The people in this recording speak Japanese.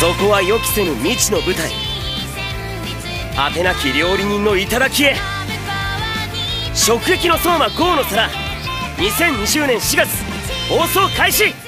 そこは予期せぬ未知の舞台。果てなき料理人の頂へ。食撃の相馬河野の皿。2020年4月放送開始。